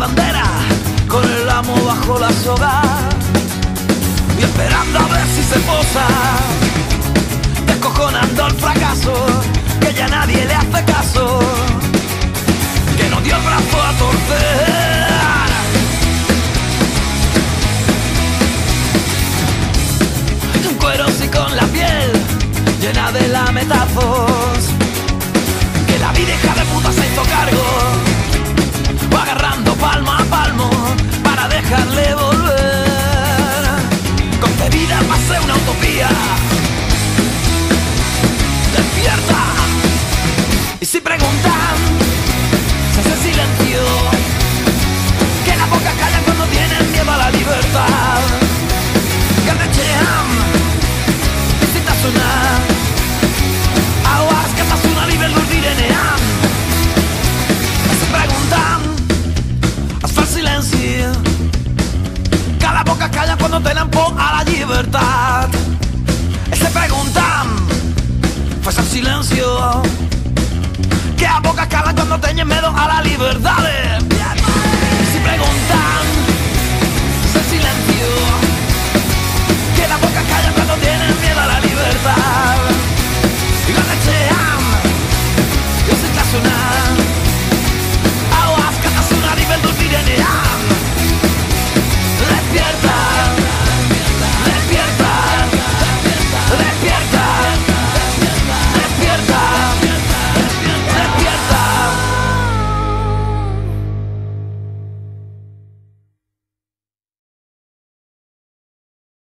bandera con el amo bajo la soga y esperando a ver si se posa descojonando el fracaso que ya nadie le hace caso que no dio el brazo a torcer. Un cuero y con la piel llena de lametazos que Y si preguntan, se hace silencio. Que la boca calla cuando tienen miedo a la libertad. Que rechean, visita sonar. Aguas que pasa una libre luz direnean. Se preguntan hasta el silencio. Cada boca calla cuando te por a la libertad. Se preguntan, fue el silencio. Que